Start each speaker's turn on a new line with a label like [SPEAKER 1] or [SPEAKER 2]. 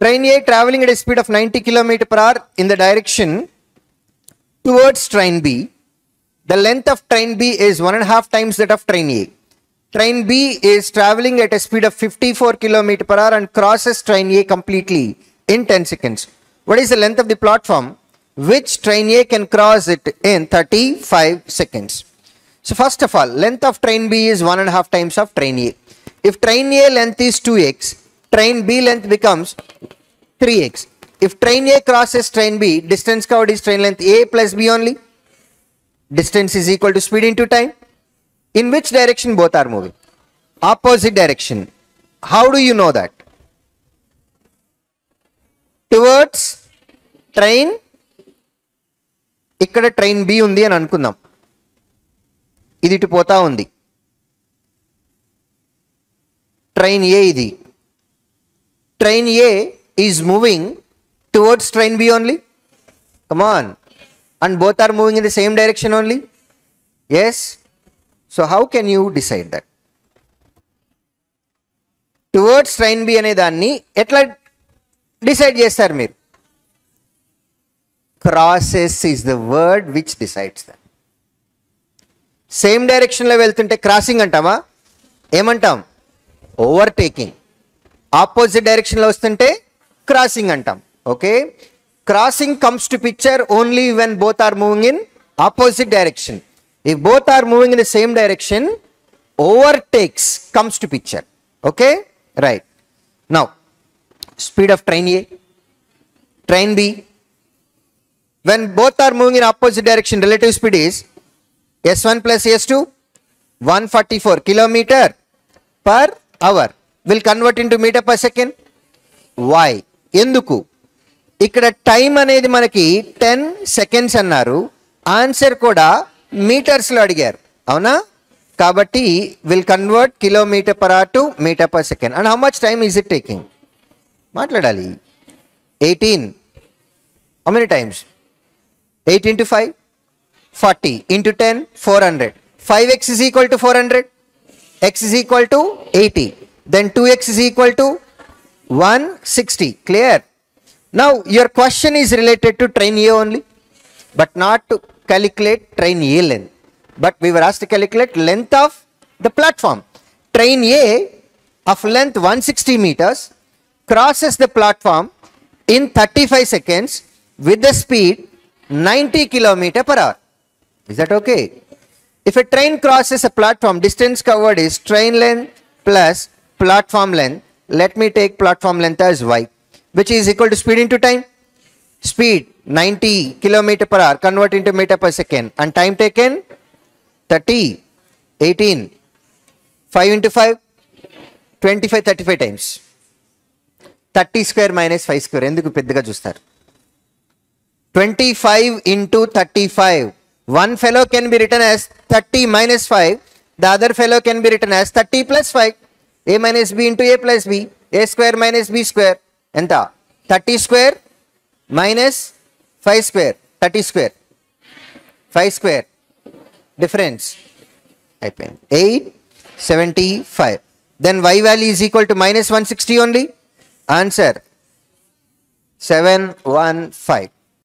[SPEAKER 1] Train A traveling at a speed of 90 km per hour in the direction towards train B. The length of train B is one and a half times that of train A. Train B is traveling at a speed of 54 km per hour and crosses train A completely in 10 seconds. What is the length of the platform? Which train A can cross it in 35 seconds? So first of all, length of train B is one and a half times of train A. If train A length is 2x, train B length becomes 3x. If train A crosses train B, distance covered is train length A plus B only. Distance is equal to speed into time. In which direction both are moving? Opposite direction. How do you know that? Towards train ఇక్కడ train B ఉంది అని అనుకుందాం ఇది ఇటు పోతా ఉంది train A ఇది train A is moving towards train B only come on and both are moving in the same direction only yes so how can you decide that towards train B అనే దాన్ని ఎట్లా decide చేస్తారు మీరు? Crosses is the word which decides that same డైరెక్షన్లో వెళ్తుంటే crossing అంటామా? ఏమంటాం? Overtaking opposite డైరెక్షన్లో వస్తుంటే క్రాసింగ్ అంటాం okay? Crossing comes to picture only when both are moving in opposite direction. If both are moving in the same direction overtakes comes to picture okay? Right. Now speed of train A train B. When both are moving opposite direction relative speed is S one plus S two one forty four kilometre per hour. Will convert in to metre per second why ఎందుకు? ఇక్కడ time అనేది మనకి ten seconds అన్నారు. Answer కూడా మీటర్స్లో అడిగారు. అవునా? కాబట్టి will convert kilometre per hour to metre per second and how much time is it taking మాట్లాడాలి. Eighteen how many times eight into five forty into ten four hundred five x equal to four hundred x equal to eighty then 2x is equal to 160 clear now your question is related to train a only but not to calculate train a length but we were asked to calculate length of the platform train a of length 160 meters crosses the platform in 35 seconds with the speed 90 kilometer per hour. Is that okay? If a train crosses a platform, distance covered is train length plus platform length. Let me take platform length as y, which is equal to speed into time. Speed 90 kilometer per hour, convert into meter per second. And time taken 30, 18, 5 into 5, 25, 35 times. 30 square minus 5 square. ఎందుకు పెద్దగా చూస్తారు 25 into 35. One fellow can be written as 30 minus 5. The other fellow can be written as 30 plus 5. A minus B into A plus B A square minus B square ఎంత? Thirty square minus five square thirty square five square difference అయిపోయింది. Eight seventy five then y value is equal to minus one sixty only answer seven one five